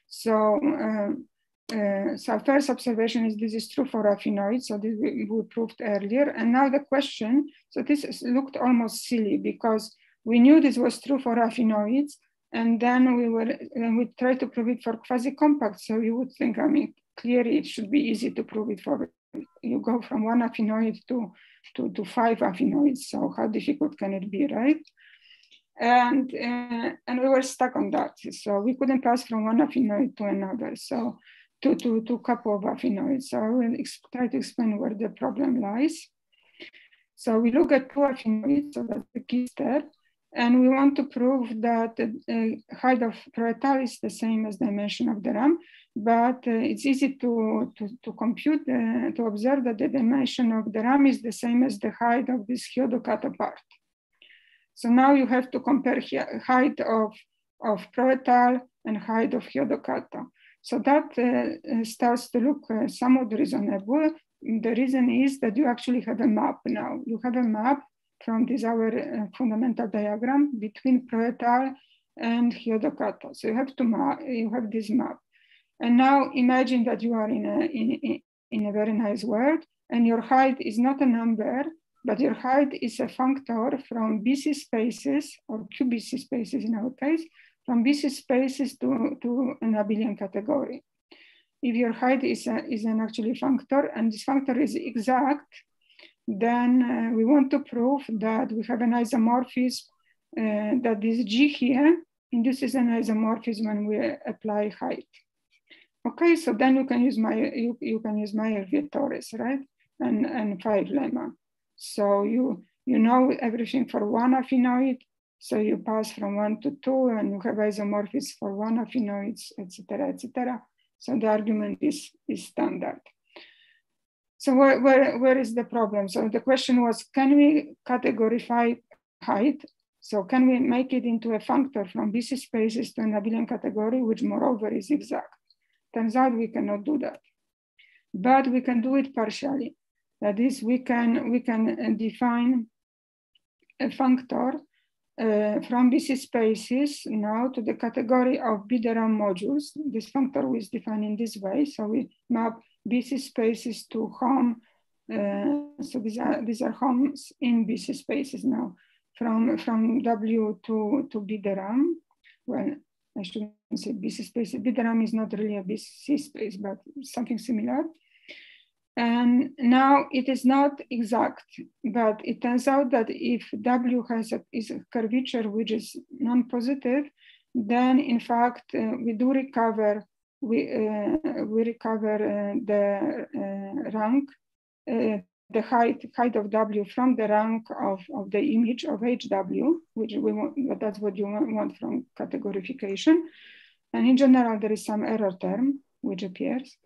So, um, uh, so first observation is this is true for affinoids. So this we, we proved earlier, and now the question. So this looked almost silly because we knew this was true for affinoids, And then we were, we tried to prove it for quasi-compact. So you would think, I mean, clearly it should be easy to prove it for, you go from one affinoid to, to, to five affinoids. So how difficult can it be, right? And, uh, and we were stuck on that. So we couldn't pass from one affinoid to another. So to, to, to couple of affinoids. So I will try to explain where the problem lies. So we look at two affinoids, so that's the key step. And we want to prove that the height of pro-étale is the same as dimension of de Rham, but uh, it's easy to, to, to compute, uh, to observe that the dimension of de Rham is the same as the height of this Hyodo-Kato part. So now you have to compare height of, of pro-étale and height of Hyodo-Kato. So that uh, starts to look uh, somewhat reasonable. The reason is that you actually have a map now. You have a map from this our uh, fundamental diagram between pro-étale and Hyodo-Kato. So you have to map, you have this map. And now imagine that you are in a, in, in a very nice world and your height is not a number, but your height is a functor from BC spaces or QBC spaces in our case, from BC spaces to, to an abelian category. If your height is, a, is an actually functor and this functor is exact, then uh, we want to prove that we have an isomorphism, uh, that this G here induces an isomorphism when we apply height. Okay, so then you can use my you, you can use Mayer-Vietoris, right? And and five lemma. So you you know everything for one affinoid, so you pass from one to two, and you have isomorphisms for one affinoids, etc., etc. So the argument is is standard. So where, where, where is the problem? So the question was, can we categorify height? So can we make it into a functor from BC spaces to an abelian category, which moreover is exact? Turns out we cannot do that, but we can do it partially. That is, we can, we can define a functor uh, from BC spaces now to the category of B de Rham modules. This functor is defined in this way. So we map BC spaces to home. Uh, so these are these are homes in BC spaces now from from W to to B de Rham. Well, I shouldn't say BC spaces. B de Rham is not really a BC space, but something similar. And now it is not exact, but it turns out that if W has a, is a curvature which is non-positive, then in fact uh, we do recover we, uh, we recover uh, the uh, rank, the height, height of W from the rank of, of the image of HW, which we want, that's what you want from categorification. And in general, there is some error term which appears.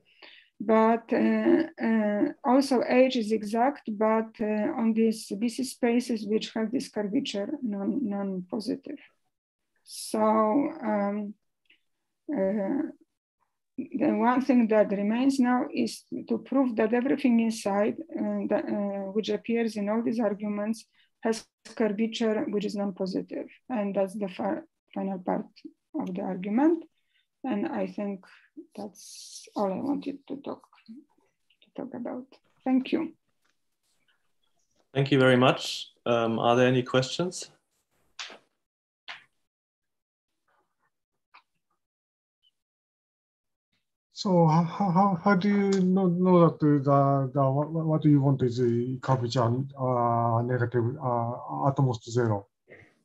But uh, uh, also age is exact, but uh, on these BC spaces which have this curvature non, non-positive. So um, the one thing that remains now is to prove that everything inside, uh, that, uh, which appears in all these arguments, has curvature which is non-positive. And that's the final part of the argument. And I think that's all I wanted to talk, to talk about. Thank you. Thank you very much. Um, are there any questions? So how, how, how do you know, know that the, the what, what do you want is the curvature uh, negative uh, at almost zero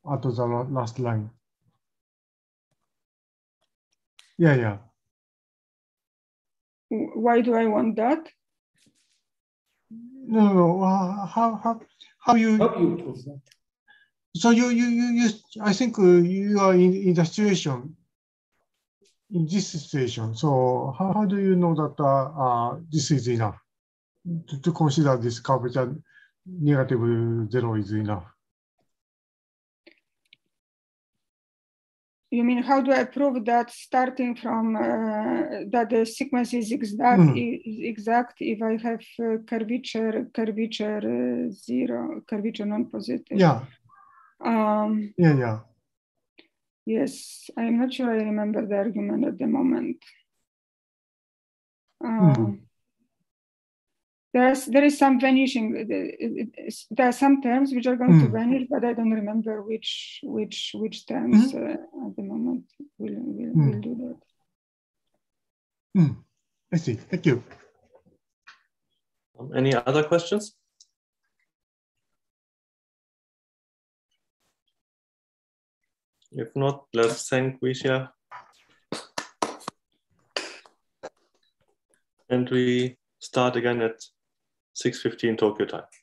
at the last line? Yeah, yeah. Why do I want that? No, no. Uh, how how how you? How you so you you you, you I think uh, you are in, in the situation in this situation. So how, how do you know that uh, uh, this is enough to, to consider this curvature negative zero is enough? You mean how do I prove that starting from uh, that the sequence is exact mm. is exact if I have uh, curvature curvature uh, zero curvature non-positive? Yeah. Um, yeah, yeah. Yes, I'm not sure I remember the argument at the moment. Mm-hmm. There's, there is some vanishing. Uh, uh, uh, there are some terms which are going mm. to hmm. vanish, but I don't remember which which which terms mm. uh, at the moment will will, mm. will do that. Hmm. I see. Thank you. Um, any other questions? If not, let's thank Visha. And we start again at 6.15 Tokyo time.